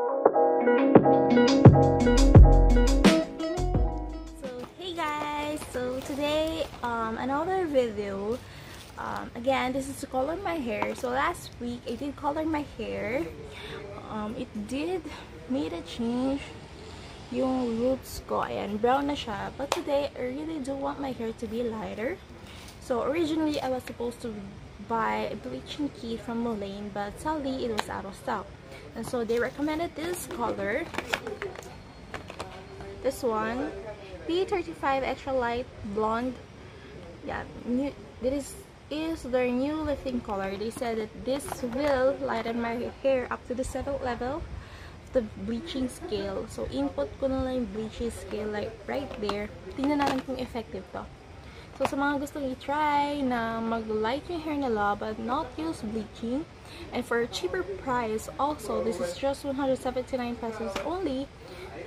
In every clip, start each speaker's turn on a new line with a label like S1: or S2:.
S1: So, hey guys! So, today, um, another video. Um, again, this is to color my hair. So, last week, I did color my hair. Um, it did made a change yung roots ko. Ayan, brown na siya. But today, I really do want my hair to be lighter. So, originally, I was supposed to buy a bleaching kit from Mulane, but sadly, it was out of stock. And so, they recommended this color. This one. P35 Extra Light Blonde. Yeah, new, this is their new lifting color. They said that this will lighten my hair up to the 7th level of the bleaching scale. So, input ko na lang bleaching scale like right there. Tingnan natin kung effective to. So, sa mga gustong i-try na mag-light yung hair nila but not use bleaching, and for a cheaper price also, this is just 179 pesos only,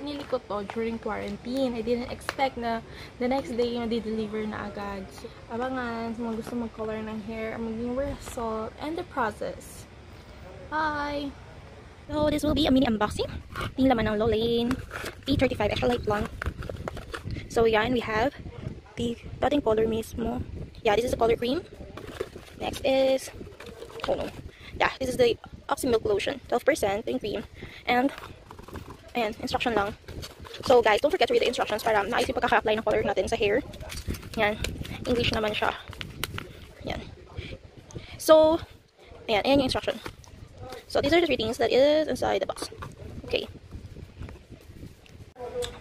S1: pinili ko to during quarantine. I didn't expect na the next day yung di-deliver na agad. Abangan sa mga gusto mag-color ng hair, maging result, and the process. Bye! So, this will be a mini unboxing. Yung laman ng Lolane P35 Extra Light Blonde. So, yan, we have the dotting color mismo. Yeah, this is the color cream. Next is, oh no. Yeah, this is the Oxy Milk Lotion. 12% yung cream. And, ayan, instruction lang. So, guys, don't forget to read the instructions para naayos yung pagkaka-apply ng color natin sa hair. Yan. English naman siya. Yan. So, ayan, ayan yung instruction. So, these are the three things that is inside the box. Okay.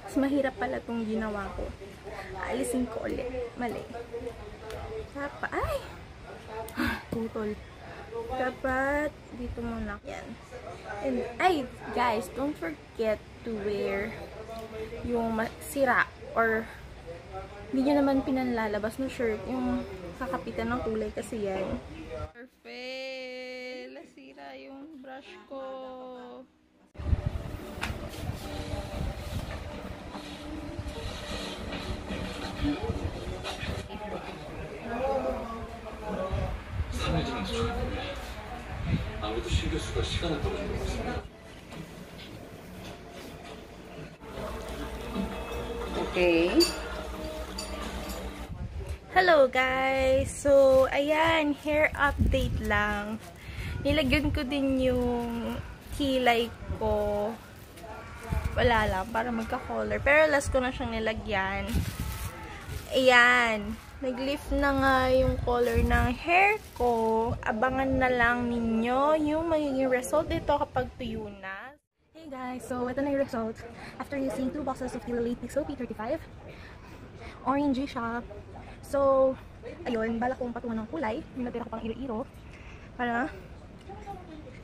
S1: Mas mahirap pala itong ginawa ko. Aalisin ko ulit. Mali. Dapat, ay! Tutol. Dapat, dito muna. Yan. And, ay, guys, don't forget to wear yung sira or hindi nyo naman pinanlalabas ng shirt yung kakapitan ng kulay kasi yan. Perfect! Nasira yung brush ko.
S2: としかなく思います、
S3: Okay.
S1: Hello guys! So, ayan, hair update lang. Nilagyan ko din yung kilay ko. Wala lang, para magka-color. Pero last ko na siyang nilagyan. Ayan. Nag-lift na nga yung color ng hair ko. Abangan na lang ninyo yung magiging result nito kapag tuyo na. Hey guys! So, ito na yung result. After using two boxes of Kilo Late Pixel P35, orangey siya. So, ayun, balak kong patungan ng kulay. Yung natira ko pang iro-iro. Para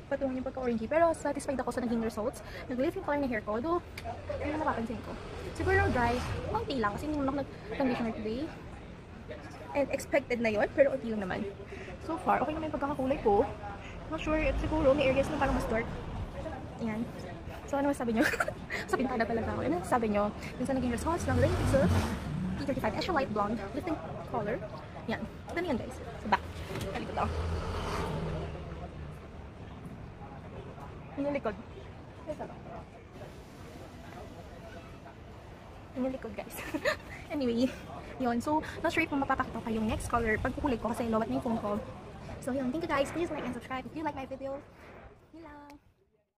S1: patungan yung pagka-orangey. Pero satisfied ako sa naging results. Nag-lift yung color ng hair ko. Though, ano yung mapapansin ko. Siguro dry, konti lang. Kasi ako nag-conditioner today. And expected na yon pero lang naman. So far, okay naman yung pagkakakulay ko. Not sure, at siguro may areas na parang mas dark. Ayan. So, ano masabi nyo? sa pinakada talaga ako. Ano sabi nyo? Yung sa naging results ng Lane Pixel P35 Extra Light Blonde Lifting Color. Yan. Ito yan guys. Sa back. Talikod lang. Yung likod. Ito lang. Guys. anyway. Yun. So, not sure if mapapakita pa yung next color pag kukulay ko kasi lowat na yung phone ko. So, yun. Thank you guys. Please like and subscribe if you like my video.